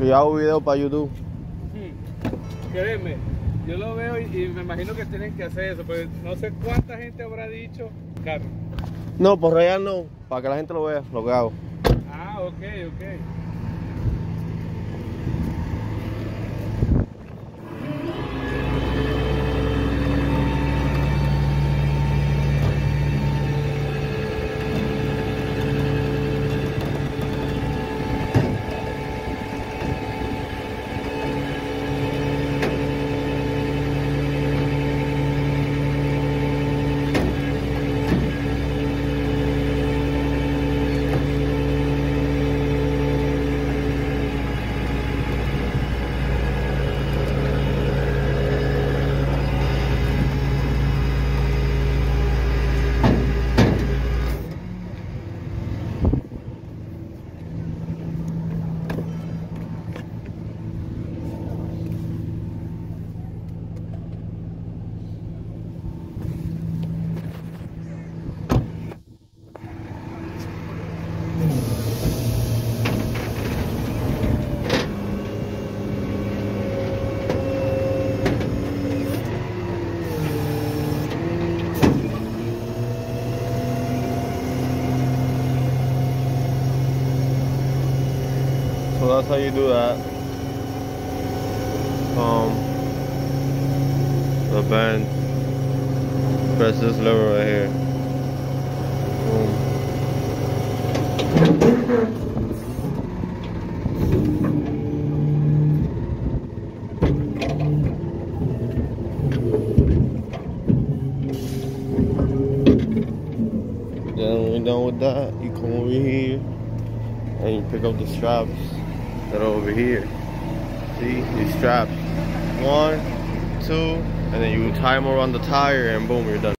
Yo hago video para YouTube. Hmm. Créeme, yo lo veo y, y me imagino que tienen que hacer eso, pero no sé cuánta gente habrá dicho carro. No, por rayar no, para que la gente lo vea, lo que hago. Ah, ok, ok. So that's how you do that. Um, the band. Press this lever right here. Boom. Then we're done with that, you come over here and you pick up the straps that are over here. See these straps. One, two, and then you tie them around the tire and boom, you're done.